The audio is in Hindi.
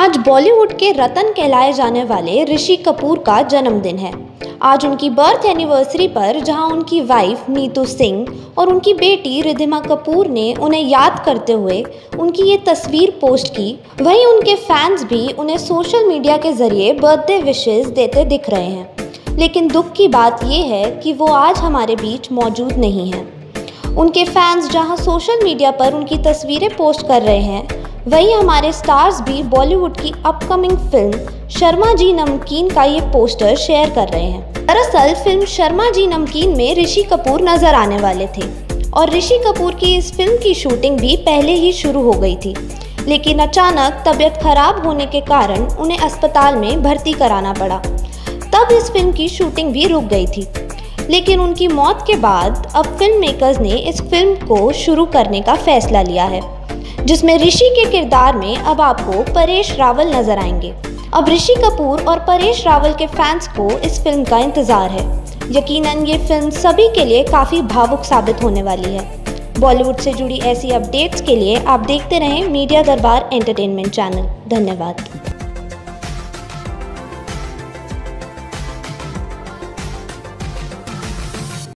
आज बॉलीवुड के रतन कहलाए जाने वाले ऋषि कपूर का जन्मदिन है। आज उनकी बर्थ एनिवर्सरी पर जहाँ उनकी वाइफ नीतू सिंह और उनकी बेटी रिधिमा कपूर ने उन्हें याद करते हुए उनकी ये तस्वीर पोस्ट की, वहीं उनके फैंस भी उन्हें सोशल मीडिया के ज़रिए बर्थडे विशेष देते दिख रहे हैं। लेकिन दुख की बात यह है कि वो आज हमारे बीच मौजूद नहीं हैं। उनके फैंस जहाँ सोशल मीडिया पर उनकी तस्वीरें पोस्ट कर रहे हैं वहीं हमारे स्टार्स भी बॉलीवुड की अपकमिंग फ़िल्म शर्मा जी नमकीन का ये पोस्टर शेयर कर रहे हैं। दरअसल फ़िल्म शर्मा जी नमकीन में ऋषि कपूर नज़र आने वाले थे। और ऋषि कपूर की इस फ़िल्म की शूटिंग भी पहले ही शुरू हो गई थी। लेकिन अचानक तबीयत खराब होने के कारण उन्हें अस्पताल में भर्ती कराना पड़ा। तब इस फ़िल्म की शूटिंग भी रुक गई थी। लेकिन उनकी मौत के बाद अब फ़िल्म मेकर्स ने इस फ़िल्म को शुरू करने का फैसला लिया है। जिसमें ऋषि के किरदार में अब आपको परेश रावल नज़र आएँगे। अब ऋषि कपूर और परेश रावल के फैंस को इस फ़िल्म का इंतज़ार है। यकीनन ये फ़िल्म सभी के लिए काफ़ी भावुक साबित होने वाली है। बॉलीवुड से जुड़ी ऐसी अपडेट्स के लिए आप देखते रहें मीडिया दरबार एंटरटेनमेंट चैनल धन्यवाद।